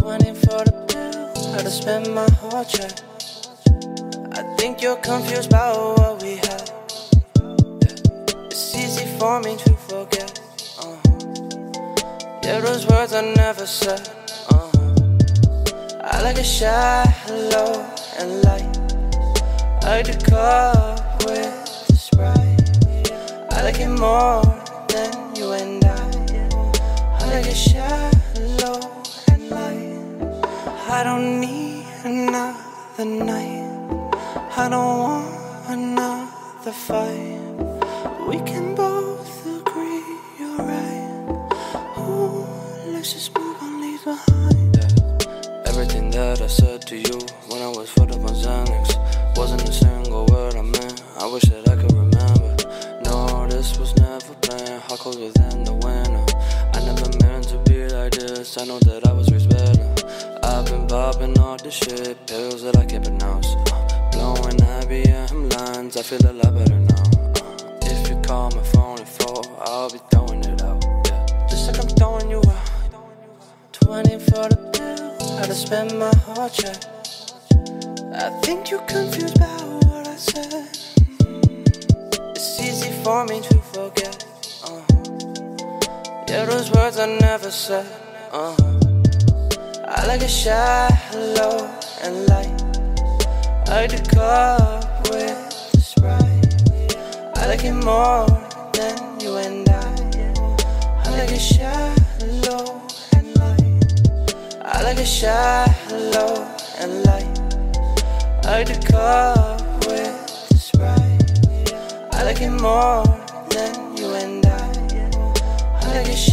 Twenty for the bill, how to spend my whole check. I think you're confused about what we had. It's easy for me to forget. Uh-huh. Yeah, those words I never said. Uh-huh. I like it shallow and light. I like the cup with the sprite. I like it more I don't need another night. I don't want another fight. We can both agree you're right. Ooh, let's just move on, leave behind. Everything that I said to you when I was fucked up on Xanax wasn't a single word I meant. I wish that I could remember. No, this was never planned. How cold within the winter. I never meant to be like this. I know that I was popping all the shit, pills that I can't pronounce. Uh, blowing IBM lines, I feel a lot better now. Uh, if you call my phone at four, I'll be throwing it out. Yeah. Just like I'm throwing you out. Twenty for the bill, how to spend my whole check. I think you're confused about what I said. It's easy for me to forget. Uh-huh. Yeah, those words I never said. Uh-huh. I like it shallow and light. I like the cup with the sprite. I like it more than you and I. I like it shallow and light. I like it shallow and light. I like the cup with the sprite. I like it more than you and I. I like it.